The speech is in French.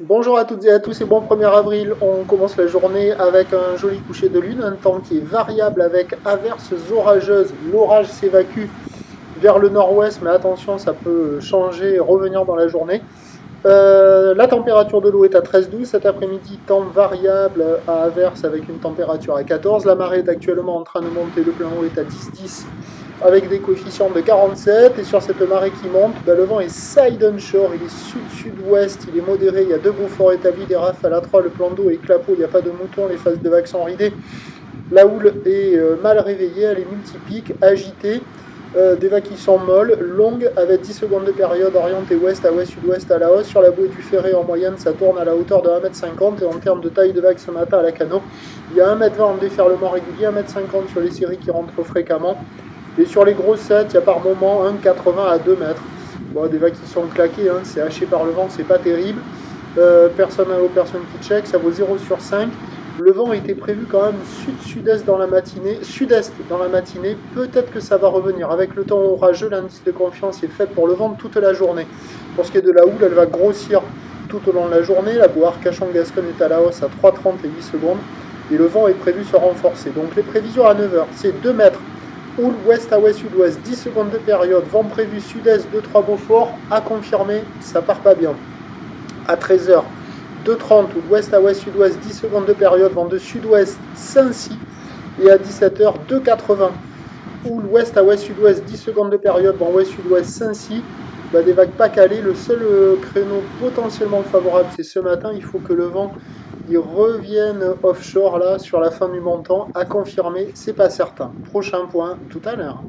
Bonjour à toutes et à tous et bon 1er avril. On commence la journée avec un joli coucher de lune, un temps qui est variable avec averses orageuses. L'orage s'évacue vers le nord-ouest, mais attention, ça peut changer et revenir dans la journée. Euh, la température de l'eau est à 13-12 cet après-midi, temps variable à averse avec une température à 14. La marée est actuellement en train de monter, le plein eau est à 10-10 avec des coefficients de 47. Et sur cette marée qui monte, bah, le vent est side on shore, il est sud-sud-ouest, il est modéré, il y a deux beaux forts établis, des rafales à 3, le plan d'eau est clapot, il n'y a pas de mouton, les phases de vagues sont ridées. La houle est euh, mal réveillée, elle est multipique, agitée. Euh, des vagues qui sont molles, longues, avec 10 secondes de période orientée ouest à ouest, sud-ouest à la hausse. Sur la bouée du ferré, en moyenne, ça tourne à la hauteur de 1m50. Et en termes de taille de vague ce matin à la canot, il y a 1m20 en déferlement régulier, 1m50 sur les séries qui rentrent fréquemment. Et sur les grosses sets, il y a par moment 1,80 à 2 mètres. Bon, des vagues qui sont claquées, hein, c'est haché par le vent, c'est pas terrible. Euh, personne à personne qui check, ça vaut 0 sur 5. Le vent était prévu quand même sud-sud-est dans la matinée, sud-est dans la matinée. Peut-être que ça va revenir. Avec le temps orageux, l'indice de confiance est fait pour le vent toute la journée. Pour ce qui est de la houle, elle va grossir tout au long de la journée. La boire Cachan-Gascon est à la hausse à 3,30 et 8 secondes. Et le vent est prévu se renforcer. Donc les prévisions à 9h, c'est 2 mètres. Houle ouest à ouest sud-ouest, 10 secondes de période. Vent prévu sud-est, 2-3 Beaufort. À confirmer, ça part pas bien. À 13h, 2,30 ou ouest à ouest sud-ouest, 10 secondes de période, vent de sud-ouest, Saint-Cy. Et à 17h, 2,80 ou l'ouest à ouest sud-ouest, 10 secondes de période, vent ouest sud-ouest, Saint-Cy. Bah, des vagues pas calées. Le seul euh, créneau potentiellement favorable, c'est ce matin. Il faut que le vent il revienne offshore là sur la fin du montant. À confirmer, c'est pas certain. Prochain point tout à l'heure.